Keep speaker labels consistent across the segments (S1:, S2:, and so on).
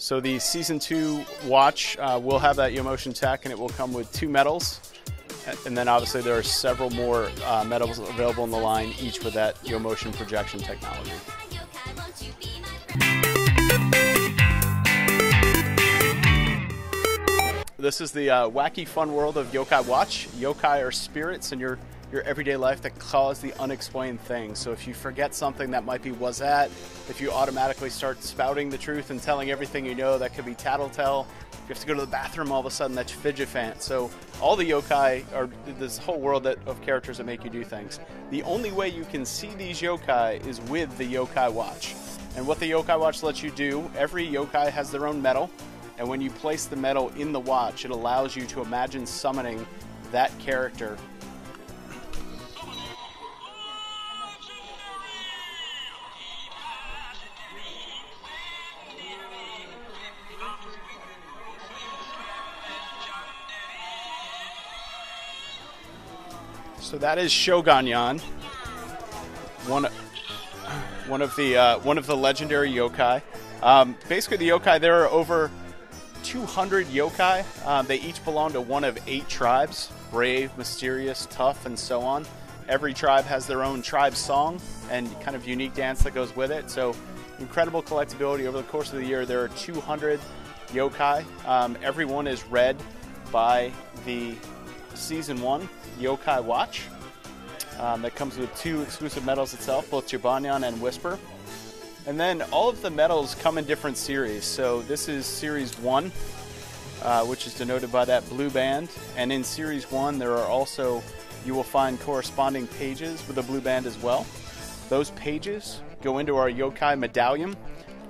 S1: So the season two watch uh, will have that Yomotion tech, and it will come with two medals. And then obviously there are several more uh, medals available in the line, each with that Yomotion projection technology. This is the uh, wacky fun world of Yokai Watch. Yokai are spirits in your, your everyday life that cause the unexplained things. So if you forget something, that might be Wazzat. If you automatically start spouting the truth and telling everything you know, that could be Tattletell. You have to go to the bathroom all of a sudden, that's fidget So all the yokai are this whole world that, of characters that make you do things. The only way you can see these yokai is with the Yokai Watch. And what the Yokai Watch lets you do, every yokai has their own medal. And when you place the medal in the watch, it allows you to imagine summoning that character. So that is Shogunyan, one, one of the uh, one of the legendary yokai. Um, basically, the yokai there are over 200 yokai. Um, they each belong to one of eight tribes brave, mysterious, tough, and so on. Every tribe has their own tribe song and kind of unique dance that goes with it. So, incredible collectability. Over the course of the year, there are 200 yokai. Um, every one is read by the season one yokai watch. Um, that comes with two exclusive medals itself, both Jibanyan and Whisper. And then all of the medals come in different series. So this is Series 1, uh, which is denoted by that blue band. And in Series 1, there are also, you will find corresponding pages with a blue band as well. Those pages go into our yokai Medallium.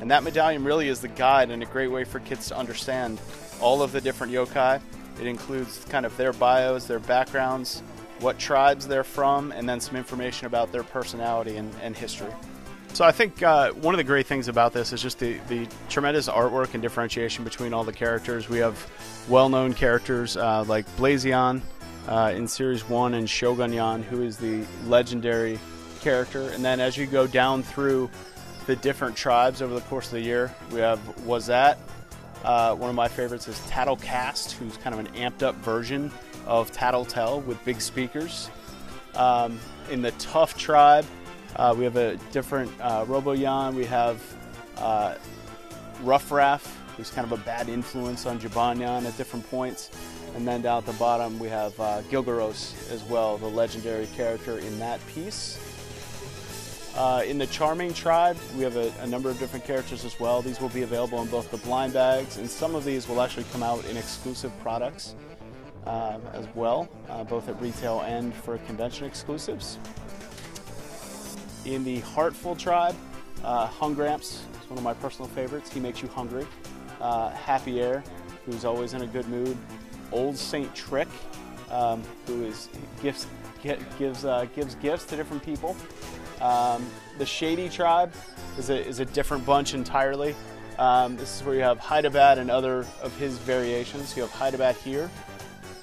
S1: And that Medallium really is the guide and a great way for kids to understand all of the different yokai. It includes kind of their bios, their backgrounds, what tribes they're from, and then some information about their personality and, and history. So I think uh, one of the great things about this is just the, the tremendous artwork and differentiation between all the characters. We have well-known characters uh, like Blazion uh, in Series 1 and Shogunyan, who is the legendary character. And then as you go down through the different tribes over the course of the year, we have Wazzat. Uh, one of my favorites is Tattlecast, who's kind of an amped up version of Tattletell with big speakers. Um, in the Tough tribe, uh, we have a different uh, Robonyan. We have uh, Roughraff, who's kind of a bad influence on Jibanyan at different points. And then down at the bottom, we have uh, Gilgaros as well, the legendary character in that piece. Uh, in the Charming tribe, we have a, a, number of different characters as well. These will be available in both the blind bags, and some of these will actually come out in exclusive products uh, as well, uh, both at retail and for convention exclusives. In the Heartful tribe, uh, Hungramps is one of my personal favorites. He makes you hungry. Uh, Happierre, who's always in a good mood. Old Saint Trick, um, who is get, gives uh, gives gifts to different people. Um, the Shady tribe is a, is a different bunch entirely. Um, this is where you have Hidabat and other of his variations. You have Hidabat here,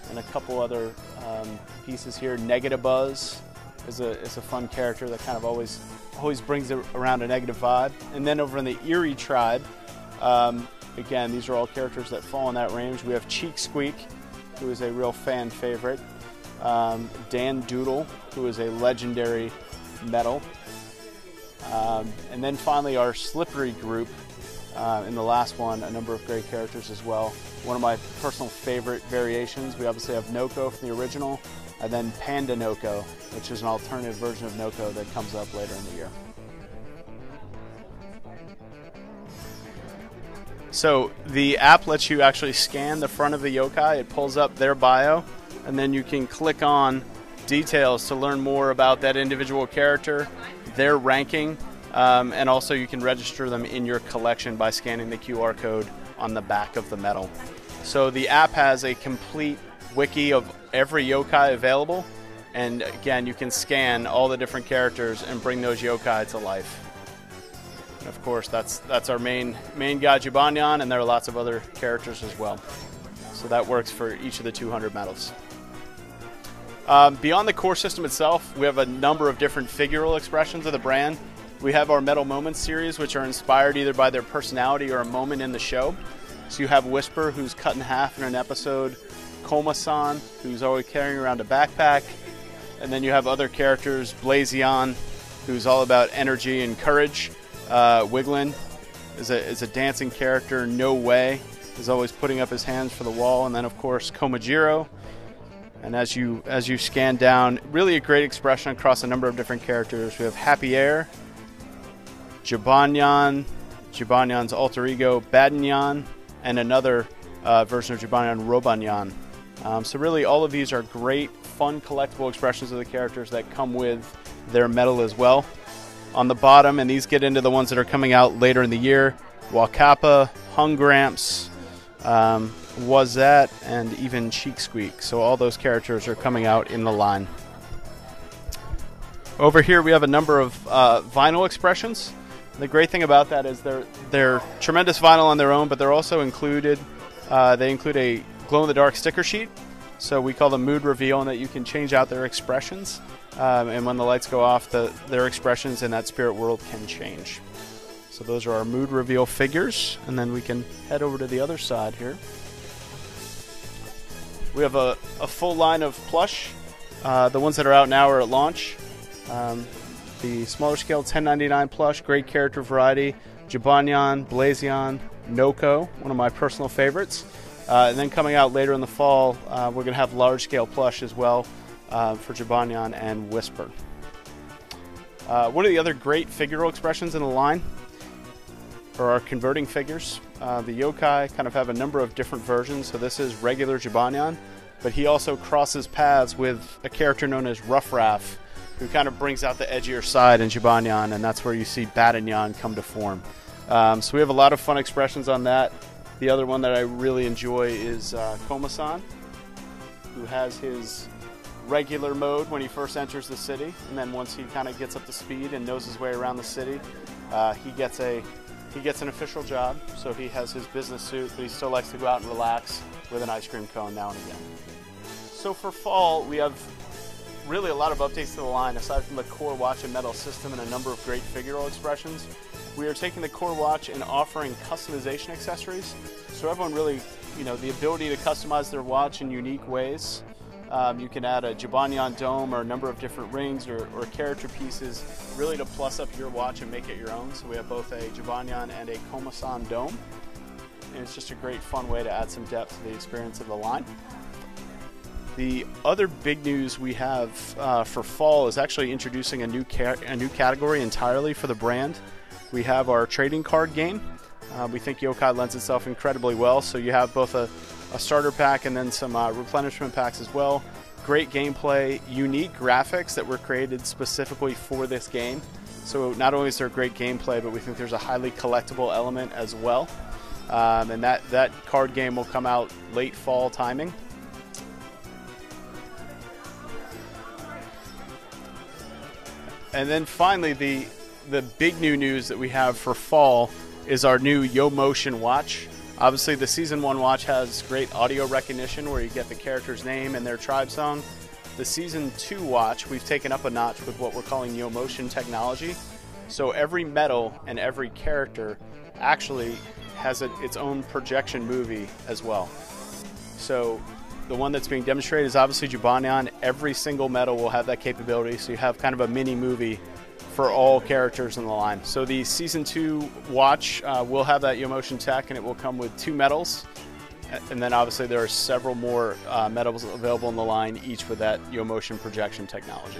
S1: and a couple other um, pieces here. Negatibuzz is a, is a fun character that kind of always always brings around a negative vibe. And then over in the Eerie tribe, um, again, these are all characters that fall in that range. We have Cheeksqueek, who is a real fan favorite. Um, Dandoodle, who is a legendary medal. Um, and then finally, our Slippery group. Uh, in the last one, a number of great characters as well. One of my personal favorite variations, we obviously have Noko from the original, and then Pandanoko, which is an alternative version of Noko that comes up later in the year. So the app lets you actually scan the front of the yokai. It pulls up their bio, and then you can click on details to learn more about that individual character, their ranking, um, and also you can register them in your collection by scanning the QR code on the back of the medal. So the app has a complete wiki of every yokai available, and again, you can scan all the different characters and bring those yokai to life. And of course, that's that's our main main guy Jibanyan, and there are lots of other characters as well. So that works for each of the 200 medals. Um, beyond the core system itself, we have a number of different figural expressions of the brand. We have our Medal Moments series, which are inspired either by their personality or a moment in the show. So you have Whisper, who's cut in half in an episode, Koma-san, who's always carrying around a backpack, and then you have other characters, Blazion, who's all about energy and courage. Uh, Wiglin is a, is a dancing character, Noway, is always putting up his hands for the wall, and then of course Komajiro. And as you as you scan down, really a great expression across a number of different characters. We have Happierre, Jibanyan, Jibanyan's alter ego, Baddinyan, and another uh, version of Jibanyan, Robonyan. Um, so really, all of these are great, fun, collectible expressions of the characters that come with their metal as well. On the bottom, and these get into the ones that are coming out later in the year, Wakappa, Hungramps, um, Wazzat, and even Cheeksqueek. So all those characters are coming out in the line. Over here, we have a number of uh, vinyl expressions. The great thing about that is they're they're tremendous vinyl on their own, but they're also included. Uh, they include a glow in the dark sticker sheet, so we call them mood reveal, and that you can change out their expressions. Um, and when the lights go off, the, their expressions in that spirit world can change. So those are our mood reveal figures, and then we can head over to the other side here. We have a, a full line of plush. Uh, the ones that are out now are at launch. Um, the smaller scale 1099 plush, great character variety. Jibanyan, Blazion, Noko, one of my personal favorites. Uh, and then coming out later in the fall, uh, we're going to have large scale plush as well uh, for Jibanyan and Whisper. Uh, one of the other great figural expressions in the line or our converting figures. Uh, the yokai kind of have a number of different versions. So this is regular Jibanyan, but he also crosses paths with a character known as Roughraff, who kind of brings out the edgier side in Jibanyan, and that's where you see Baddinyan come to form. Um, so we have a lot of fun expressions on that. The other one that I really enjoy is uh, Koma-san, who has his regular mode when he first enters the city, and then once he kind of gets up to speed and knows his way around the city, uh, he gets a he gets an official job, so he has his business suit, but he still likes to go out and relax with an ice cream cone now and again. So for fall, we have really a lot of updates to the line, aside from the core watch and metal system and a number of great figural expressions. We are taking the core watch and offering customization accessories, so everyone really, you know, the ability to customize their watch in unique ways. Um, you can add a Jibanyan dome or a number of different rings or, or, character pieces really to plus up your watch and make it your own. So we have both a Jibanyan and a Koma-san dome. And it's just a great fun way to add some depth to the experience of the line. The other big news we have uh, for fall is actually introducing a new, a new category entirely for the brand. We have our trading card game. Uh, we think Yokai lends itself incredibly well. So you have both a a starter pack and then some uh, replenishment packs as well. Great gameplay, unique graphics that were created specifically for this game. So not only is there great gameplay, but we think there's a highly collectible element as well. Um, and that, that card game will come out late fall timing. And then finally, the the big new news that we have for fall is our new Yo Motion watch. Obviously, the season one watch has great audio recognition where you get the character's name and their tribe song. The season two watch, we've taken up a notch with what we're calling YoMotion technology. So every medal and every character actually has a, its own projection movie as well. So the one that's being demonstrated is obviously Jibanyan. Every single medal will have that capability, so you have kind of a mini movie for all characters in the line. So the season two watch uh, will have that YoMotion tech, and it will come with two medals. And then obviously there are several more uh, medals available in the line, each with that YoMotion projection technology.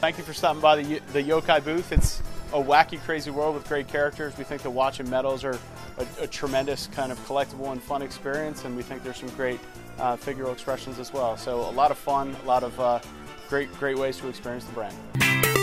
S1: Thank you for stopping by the, the Yokai booth. It's a wacky, crazy world with great characters. We think the watch and medals are a, a tremendous kind of collectible and fun experience, and we think there's some great uh, figural expressions as well. So a lot of fun, a lot of uh, great, great ways to experience the brand.